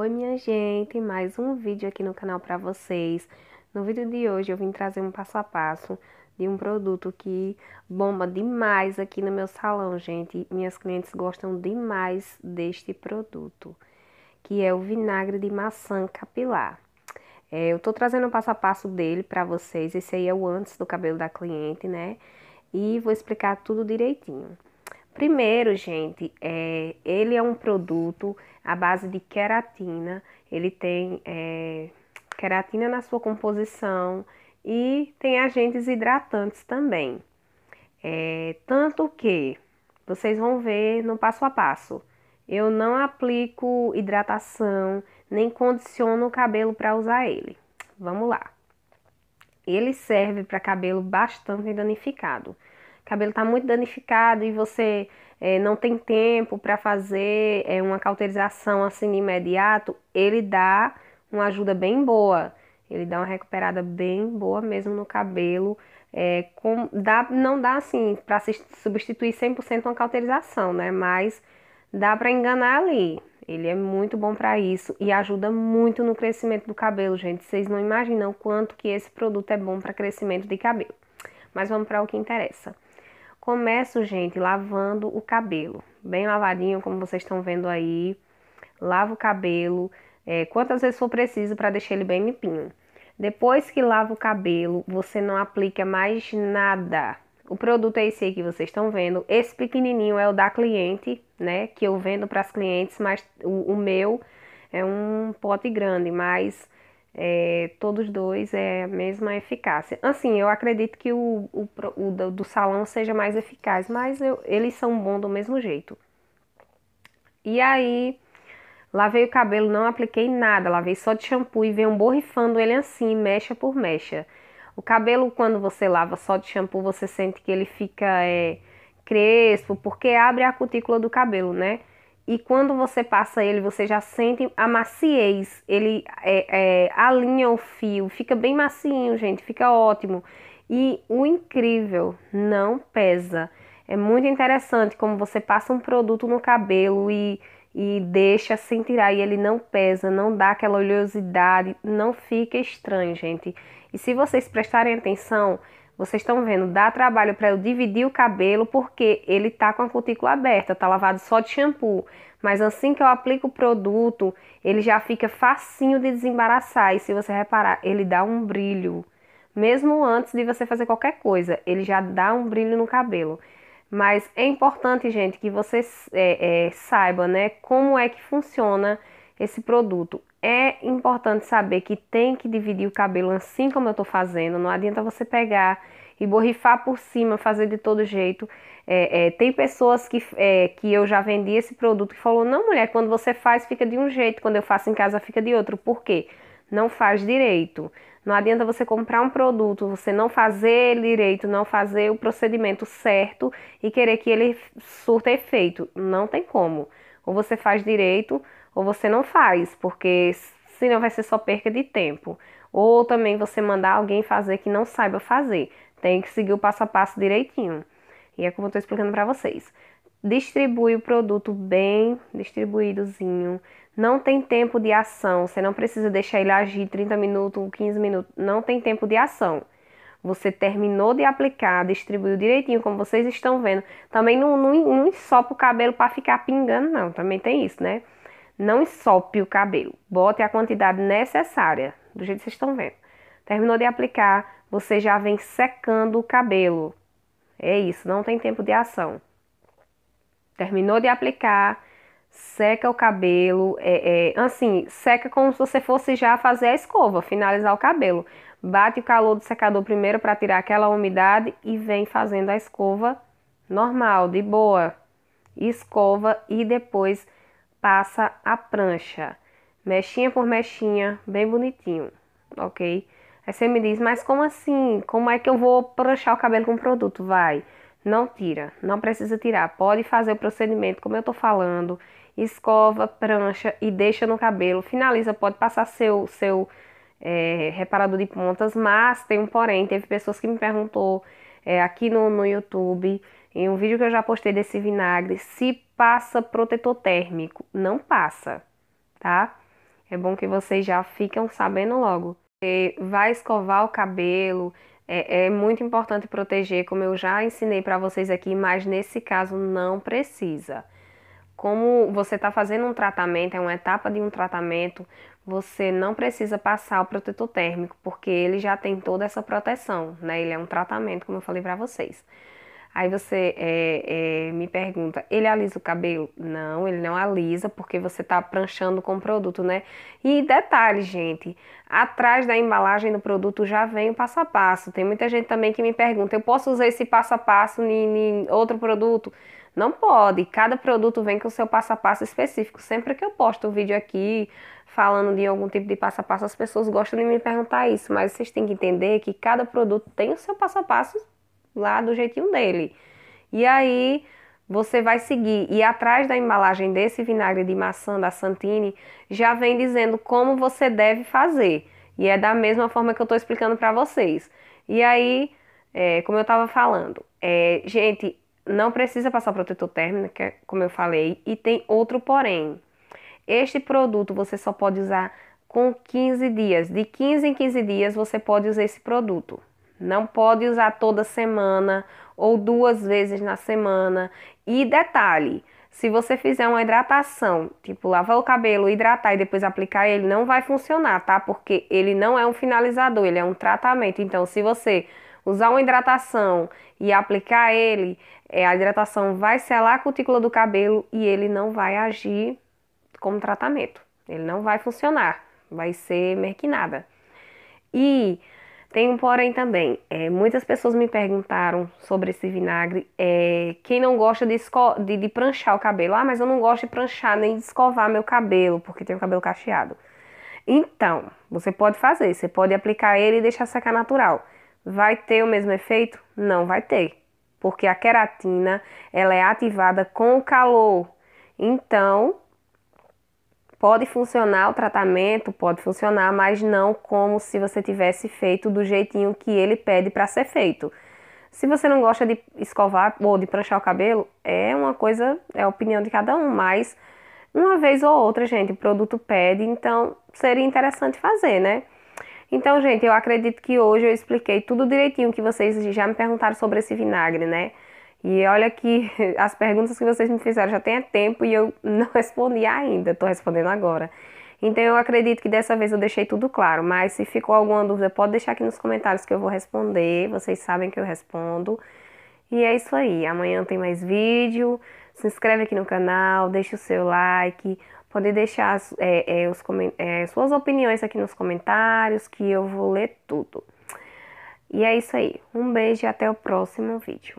Oi minha gente, mais um vídeo aqui no canal para vocês. No vídeo de hoje eu vim trazer um passo a passo de um produto que bomba demais aqui no meu salão, gente. Minhas clientes gostam demais deste produto, que é o vinagre de maçã capilar. É, eu tô trazendo o passo a passo dele para vocês. Esse aí é o antes do cabelo da cliente, né? E vou explicar tudo direitinho. Primeiro, gente, é, ele é um produto à base de queratina. Ele tem é, queratina na sua composição e tem agentes hidratantes também. É, tanto que vocês vão ver no passo a passo. Eu não aplico hidratação nem condiciono o cabelo para usar ele. Vamos lá. Ele serve para cabelo bastante danificado cabelo está muito danificado e você é, não tem tempo para fazer é, uma cauterização assim imediato, ele dá uma ajuda bem boa. Ele dá uma recuperada bem boa mesmo no cabelo. É, com, dá, não dá assim para substituir 100% uma cauterização, né? Mas dá para enganar ali. Ele é muito bom para isso e ajuda muito no crescimento do cabelo, gente. Vocês não imaginam quanto que esse produto é bom para crescimento de cabelo. Mas vamos para o que interessa. Começo, gente, lavando o cabelo. Bem lavadinho, como vocês estão vendo aí. Lavo o cabelo é, quantas vezes for preciso para deixar ele bem limpinho. Depois que lava o cabelo, você não aplica mais nada. O produto é esse aí que vocês estão vendo. Esse pequenininho é o da cliente, né? Que eu vendo para as clientes, mas o, o meu é um pote grande, mas é, todos dois é a mesma eficácia. Assim, eu acredito que o, o, o do, do, salão seja mais eficaz, mas eu, eles são bons do mesmo jeito. E aí, lavei o cabelo, não apliquei nada, lavei só de shampoo e venho borrifando ele assim, mecha por mecha. O cabelo, quando você lava só de shampoo, você sente que ele fica é, crespo, porque abre a cutícula do cabelo, né? E quando você passa ele, você já sente a maciez, ele é, é, alinha o fio, fica bem macinho, gente, fica ótimo. E o incrível, não pesa. É muito interessante como você passa um produto no cabelo e, e deixa sem tirar e ele não pesa, não dá aquela oleosidade, não fica estranho, gente. E se vocês prestarem atenção, vocês estão vendo, dá trabalho para eu dividir o cabelo porque ele tá com a cutícula aberta, tá lavado só de shampoo. Mas assim que eu aplico o produto, ele já fica facinho de desembaraçar. E se você reparar, ele dá um brilho. Mesmo antes de você fazer qualquer coisa, ele já dá um brilho no cabelo. Mas é importante, gente, que você é, é, saiba, né, como é que funciona esse produto. É importante saber que tem que dividir o cabelo assim como eu estou fazendo. Não adianta você pegar e borrifar por cima, fazer de todo jeito. É, é, tem pessoas que, é, que eu já vendi esse produto que falou: não, mulher, quando você faz fica de um jeito, quando eu faço em casa fica de outro. Por quê? Não faz direito. Não adianta você comprar um produto, você não fazer ele direito, não fazer o procedimento certo e querer que ele surta efeito. Não tem como. Ou você faz direito ou você não faz, porque senão vai ser só perca de tempo. Ou também você mandar alguém fazer que não saiba fazer. Tem que seguir o passo a passo direitinho. E é como eu estou explicando para vocês. Distribui o produto bem distribuídozinho. Não tem tempo de ação. Você não precisa deixar ele agir 30 minutos ou 15 minutos. Não tem tempo de ação. Você terminou de aplicar, distribuiu direitinho, como vocês estão vendo. Também não, não, não o cabelo para ficar pingando, não. Também tem isso, né? Não ensope o cabelo. Bote a quantidade necessária, do jeito que vocês estão vendo. Terminou de aplicar, você já vem secando o cabelo. É isso, não tem tempo de ação. Terminou de aplicar, seca o cabelo, é, é, assim, seca como se você fosse já fazer a escova, finalizar o cabelo. Bate o calor do secador primeiro para tirar aquela umidade e vem fazendo a escova normal, de boa. Escova e depois passa a prancha, mechinha por mechinha, bem bonitinho, ok? Aí você me diz, mas como assim? Como é que eu vou pranchar o cabelo com o produto? Vai, não tira, não precisa tirar, pode fazer o procedimento como eu tô falando, escova, prancha e deixa no cabelo, finaliza, pode passar seu, seu é, reparador de pontas, mas tem um porém, teve pessoas que me perguntou é, aqui no, no YouTube, em um vídeo que eu já postei desse vinagre, se passa protetor térmico. Não passa, tá? É bom que vocês já ficam sabendo logo. Você vai escovar o cabelo, é, é muito importante proteger, como eu já ensinei para vocês aqui, mas nesse caso não precisa. Como você está fazendo um tratamento, é uma etapa de um tratamento, você não precisa passar o protetor térmico, porque ele já tem toda essa proteção, né? Ele é um tratamento, como eu falei para vocês. Aí você é, é, me pergunta, ele alisa o cabelo? Não, ele não alisa, porque você está pranchando com o produto, né? E detalhe, gente, atrás da embalagem do produto já vem o passo a passo. Tem muita gente também que me pergunta, eu posso usar esse passo a passo em outro produto? Não pode, cada produto vem com o seu passo a passo específico. Sempre que eu posto um vídeo aqui falando de algum tipo de passo a passo, as pessoas gostam de me perguntar isso, mas vocês têm que entender que cada produto tem o seu passo a passo lá do jeitinho dele. E aí você vai seguir e atrás da embalagem desse vinagre de maçã da Santini já vem dizendo como você deve fazer. E é da mesma forma que eu estou explicando para vocês. E aí, é, como eu estava falando, é, gente, não precisa passar protetor térmico, é como eu falei, e tem outro porém. Este produto você só pode usar com 15 dias. De 15 em 15 dias você pode usar esse produto. Não pode usar toda semana ou duas vezes na semana. E detalhe, se você fizer uma hidratação, tipo lavar o cabelo, hidratar e depois aplicar ele, não vai funcionar, tá? Porque ele não é um finalizador, ele é um tratamento. Então, se você usar uma hidratação e aplicar ele, é, a hidratação vai selar a cutícula do cabelo e ele não vai agir como tratamento. Ele não vai funcionar, vai ser merquinada. E tem um porém também. É, muitas pessoas me perguntaram sobre esse vinagre. É, quem não gosta de, de, de, pranchar o cabelo? Ah, mas eu não gosto de pranchar nem de escovar meu cabelo, porque tenho cabelo cacheado. Então, você pode fazer. Você pode aplicar ele e deixar secar natural. Vai ter o mesmo efeito? Não vai ter. Porque a queratina, ela é ativada com o calor. Então, Pode funcionar o tratamento, pode funcionar, mas não como se você tivesse feito do jeitinho que ele pede para ser feito. Se você não gosta de escovar ou de pranchar o cabelo, é uma coisa, é a opinião de cada um, mas uma vez ou outra, gente, o produto pede, então seria interessante fazer, né? Então, gente, eu acredito que hoje eu expliquei tudo direitinho que vocês já me perguntaram sobre esse vinagre, né? E olha que as perguntas que vocês me fizeram já tem tempo e eu não respondi ainda, estou respondendo agora. Então eu acredito que dessa vez eu deixei tudo claro, mas se ficou alguma dúvida, pode deixar aqui nos comentários que eu vou responder. Vocês sabem que eu respondo. E é isso aí. Amanhã tem mais vídeo. Se inscreve aqui no canal, deixa o seu like. Pode deixar é, é, os, é, suas opiniões aqui nos comentários que eu vou ler tudo. E é isso aí. Um beijo e até o próximo vídeo.